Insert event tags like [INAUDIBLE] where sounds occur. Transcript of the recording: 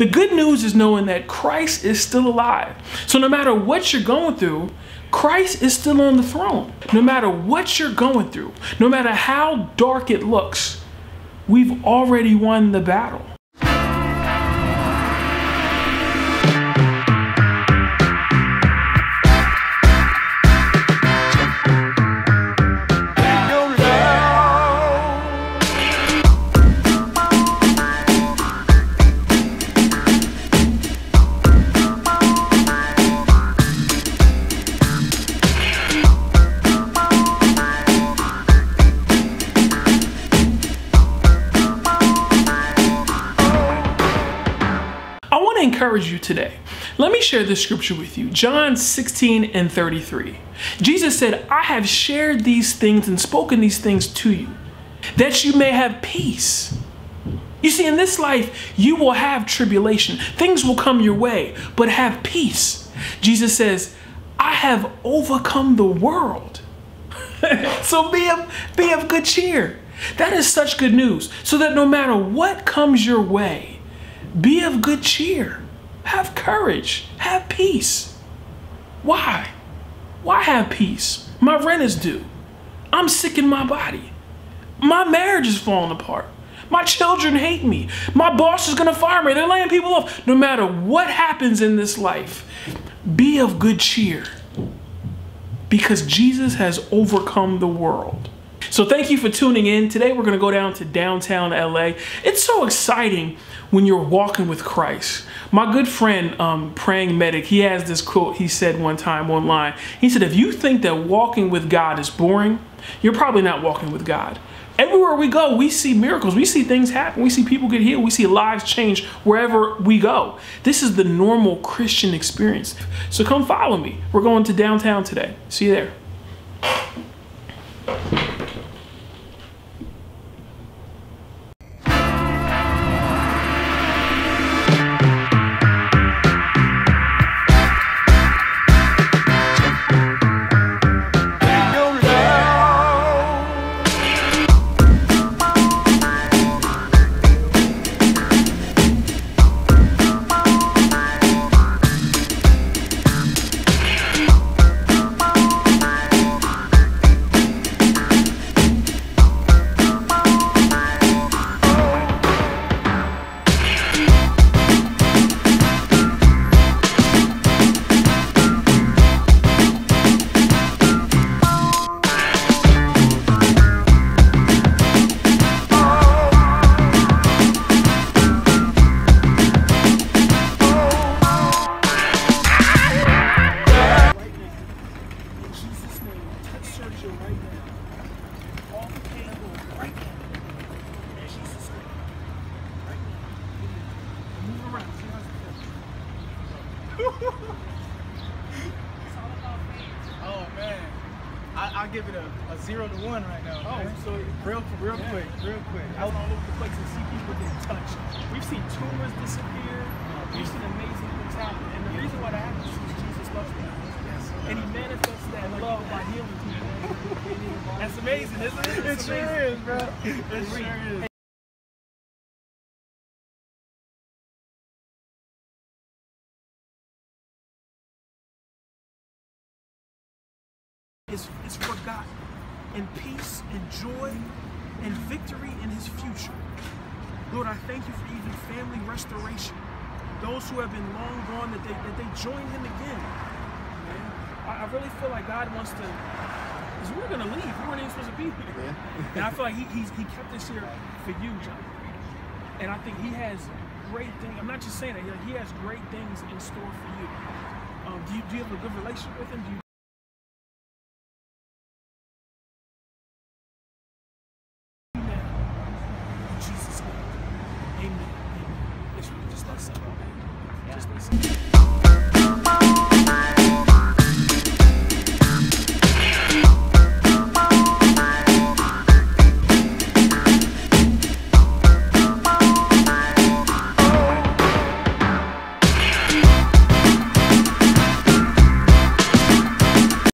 The good news is knowing that Christ is still alive. So no matter what you're going through, Christ is still on the throne. No matter what you're going through, no matter how dark it looks, we've already won the battle. To encourage you today. Let me share this scripture with you. John 16 and 33. Jesus said, I have shared these things and spoken these things to you, that you may have peace. You see, in this life, you will have tribulation. Things will come your way, but have peace. Jesus says, I have overcome the world. [LAUGHS] so be of, be of good cheer. That is such good news. So that no matter what comes your way, be of good cheer. Have courage. Have peace. Why? Why have peace? My rent is due. I'm sick in my body. My marriage is falling apart. My children hate me. My boss is going to fire me. They're laying people off. No matter what happens in this life, be of good cheer because Jesus has overcome the world. So thank you for tuning in. Today we're going to go down to downtown LA. It's so exciting when you're walking with Christ. My good friend, um, Praying Medic, he has this quote he said one time online. He said, if you think that walking with God is boring, you're probably not walking with God. Everywhere we go, we see miracles. We see things happen. We see people get healed. We see lives change wherever we go. This is the normal Christian experience. So come follow me. We're going to downtown today. See you there. I, will give it a, a, zero to one right now. Oh, man. so real, real yeah. quick, real quick. I was all over the place and see people get touched. We've seen tumors disappear. We've seen amazing things happen, and the reason why that happens is Jesus loves me. Yes. And He manifests that love by healing people. [LAUGHS] That's amazing, isn't it? It's it sure is, bro. It sure is. Is, is for God. And peace and joy and victory in his future. Lord, I thank you for even family restoration. Those who have been long gone, that they, that they join him again. Man, I, I really feel like God wants to, because we're going to leave. We weren't even supposed to be here. Yeah. [LAUGHS] and I feel like he, he's, he kept us here for you, John. And I think he has great things. I'm not just saying that. He has great things in store for you. Um, do you, do you have a good relationship with him? Do you